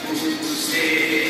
Você.